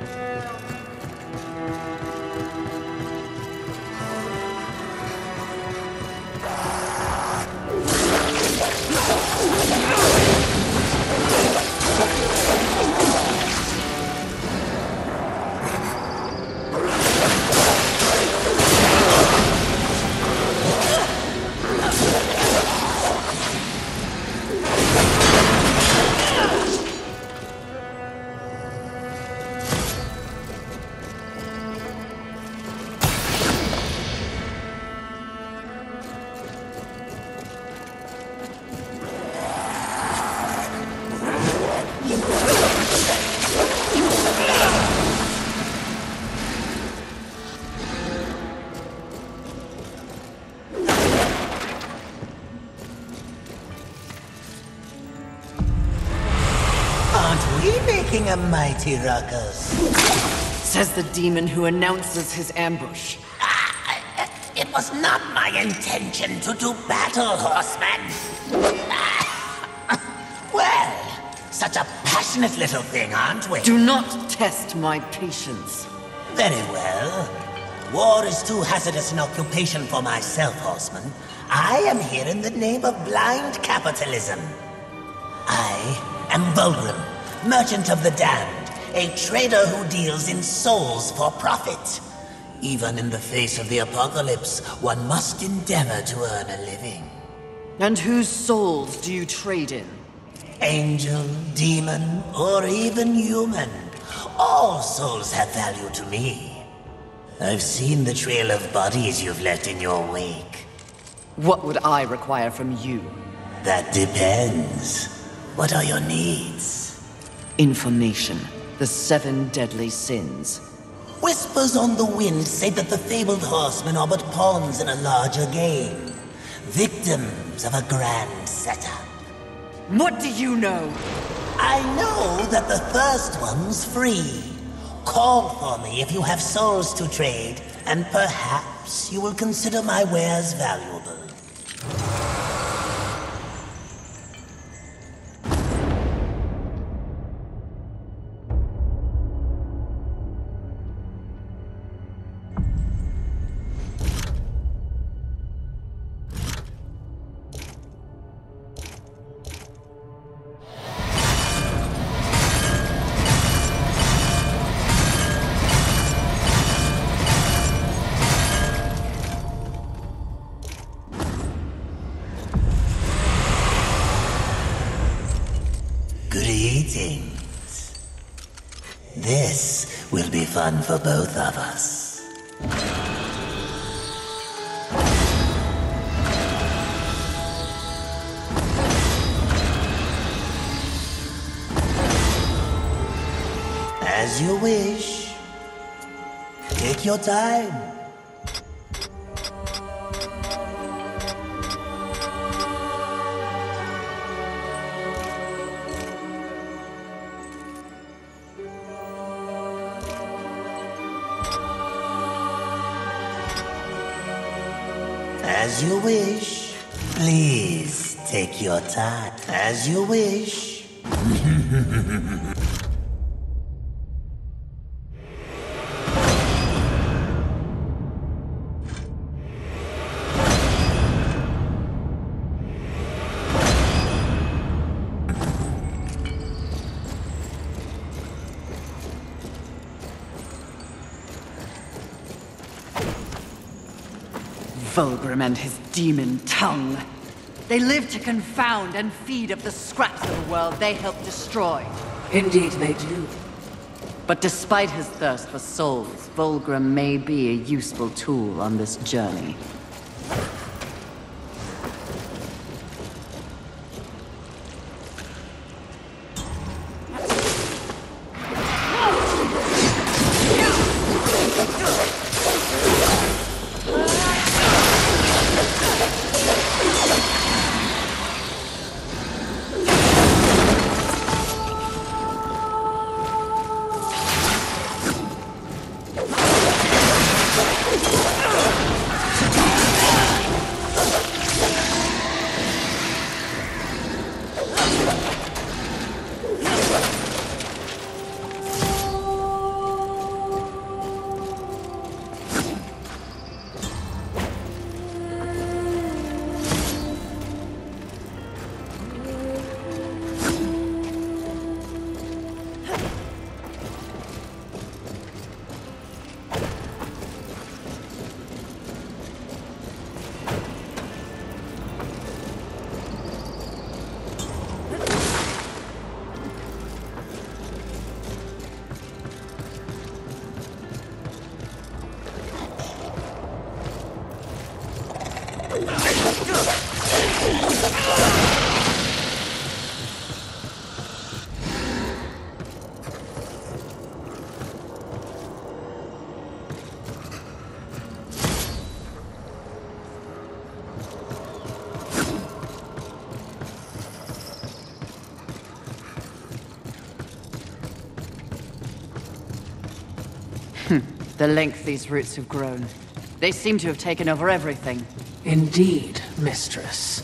Aren't mighty ruckus? Says the demon who announces his ambush. Ah, It was not my intention to do battle, horseman. well, such a passionate little thing, aren't we? Do not test my patience. Very well. War is too hazardous an occupation for myself, horseman. I am here in the name of blind capitalism. I am Vulgrim, merchant of the damned, a trader who deals in souls for profit. Even in the face of the apocalypse, one must endeavor to earn a living. And whose souls do you trade in? Angel, demon, or even human. All souls have value to me. I've seen the trail of bodies you've left in your wake. What would I require from you? That depends. What are your needs? Information. The seven deadly sins. Whispers on the wind say that the fabled horsemen are but pawns in a larger game. Victims of a grand setup. What do you know? I know that the first one's free. Call for me if you have souls to trade, and perhaps you will consider my wares valuable. Fun for both of us. As you wish. Take your time. As you wish. Please take your time. As you wish. And his demon tongue. They live to confound and feed of the scraps of the world they help destroy. Indeed they do. But despite his thirst for souls, Vulgrim may be a useful tool on this journey. Hmm. The length these roots have grown. They seem to have taken over everything. Indeed, mistress.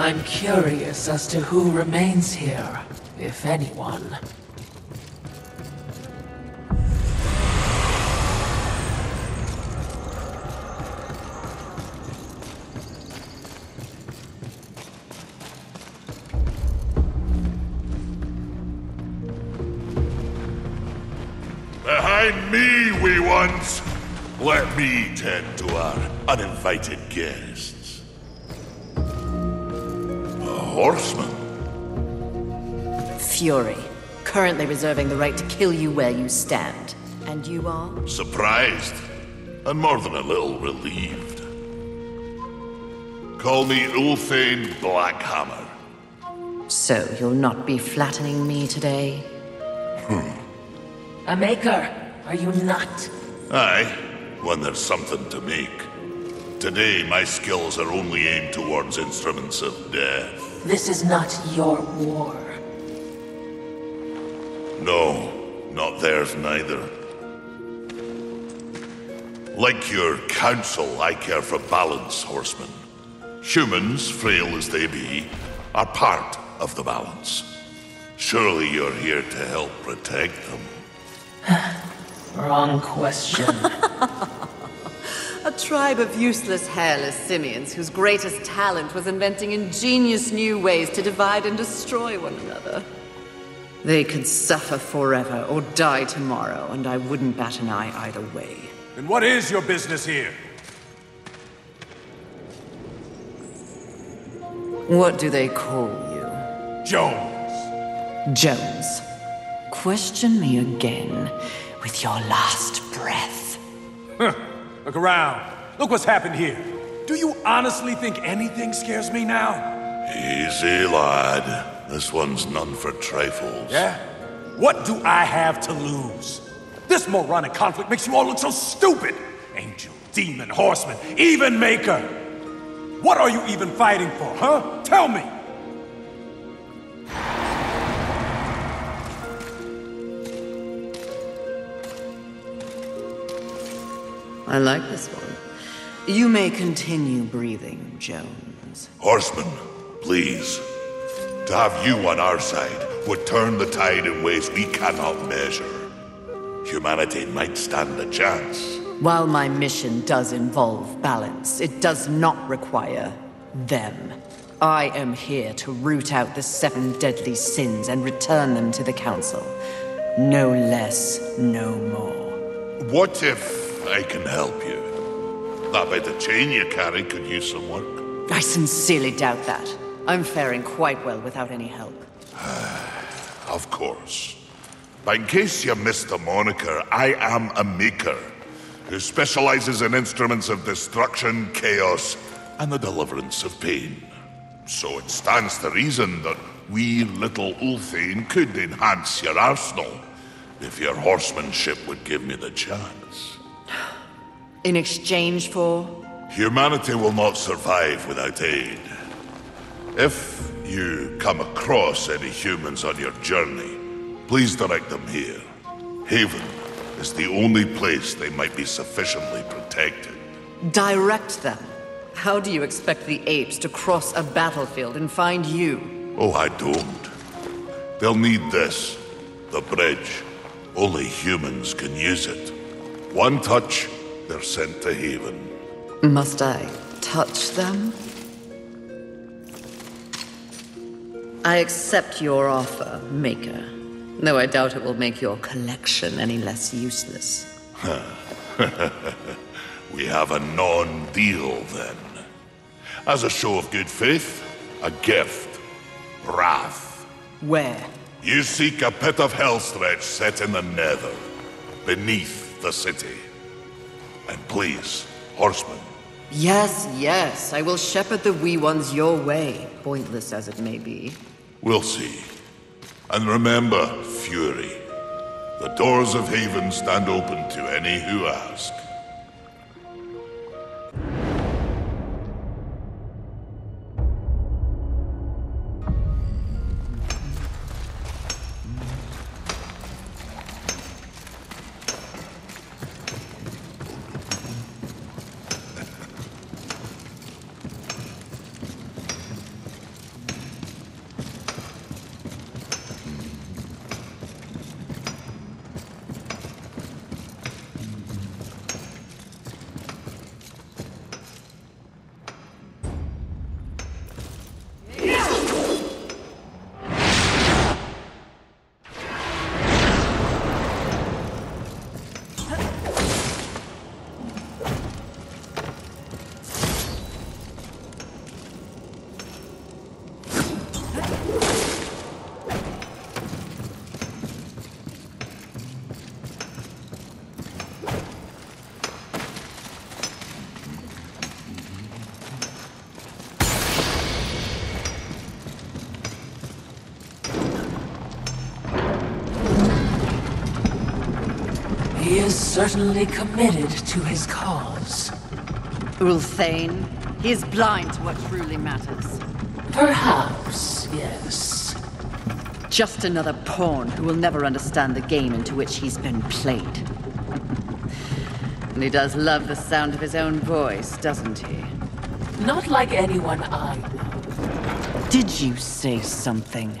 I'm curious as to who remains here, if anyone. Behind me, wee ones! Let me tend to our uninvited guests. A horseman? Fury, currently reserving the right to kill you where you stand. And you are? Surprised, and more than a little relieved. Call me Ulthane Blackhammer. So you'll not be flattening me today? Hmm. A maker, are you not? Aye, when there's something to make. Today, my skills are only aimed towards instruments of death. This is not your war. No, not theirs neither. Like your council, I care for balance, horsemen. Humans, frail as they be, are part of the balance. Surely you're here to help protect them. Wrong question. A tribe of useless, hairless simians whose greatest talent was inventing ingenious new ways to divide and destroy one another. They could suffer forever or die tomorrow, and I wouldn't bat an eye either way. And what is your business here? What do they call you? Jones. Jones. Question me again with your last breath. Look around. Look what's happened here. Do you honestly think anything scares me now? Easy, lad. This one's none for trifles. Yeah? What do I have to lose? This moronic conflict makes you all look so stupid. Angel, demon, horseman, even maker. What are you even fighting for, huh? Tell me. I like this one. You may continue breathing, Jones. Horseman, please. To have you on our side would turn the tide in ways we cannot measure. Humanity might stand a chance. While my mission does involve balance, it does not require them. I am here to root out the seven deadly sins and return them to the Council. No less, no more. What if I can help you? That bit of chain you carry could use some work. I sincerely doubt that. I'm faring quite well without any help. Of course. But in case you missed the moniker, I am a maker who specializes in instruments of destruction, chaos, and the deliverance of pain. So it stands to reason that wee little Ulthane could enhance your arsenal if your horsemanship would give me the chance. In exchange for. Humanity will not survive without aid. If you come across any humans on your journey, please direct them here. Haven is the only place they might be sufficiently protected. Direct them. How do you expect the apes to cross a battlefield and find you? Oh, I don't. They'll need this the bridge. Only humans can use it. One touch, they're sent to Haven. Must I touch them? I accept your offer, Maker. Though I doubt it will make your collection any less useless. We have a non deal then. As a show of good faith, a gift. Wrath. Where? You seek a pit of hellstretch set in the nether, beneath the city. And please, horsemen, Yes, yes, I will shepherd the wee ones your way, pointless as it may be. we'll see. And remember, Fury, the doors of Haven stand open to any who ask. Is certainly committed to his cause. Ulthane, he is blind to what truly matters. Perhaps, yes. Just another pawn who will never understand the game into which he's been played. and he does love the sound of his own voice, doesn't he? Not like anyone I know. Did you say something?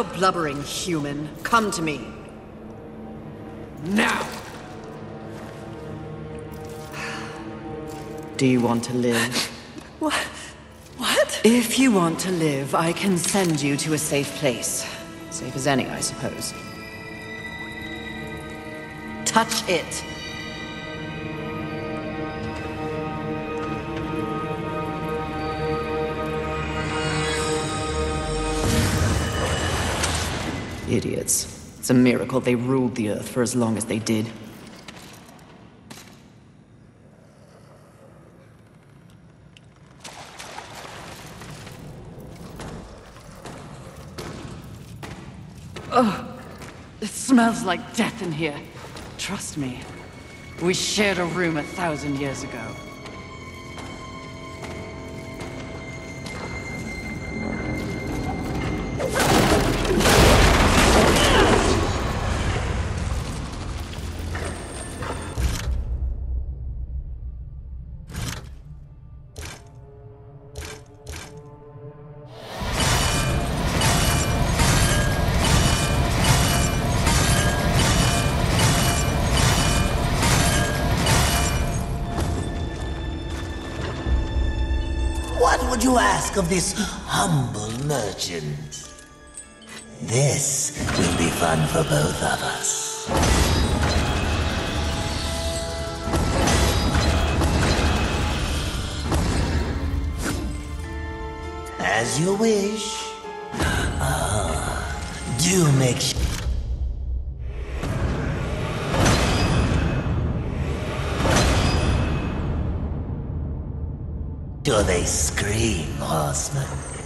your blubbering, human. Come to me. Now! Do you want to live? What? What? If you want to live, I can send you to a safe place. Safe as any, I suppose. Touch it. Idiots. It's a miracle they ruled the Earth for as long as they did. Oh, it smells like death in here. Trust me. We shared a room a thousand years ago. What would you ask of this humble merchant? This will be fun for both of us. As you wish. Ah, do make sure. Sure they scream, horseman.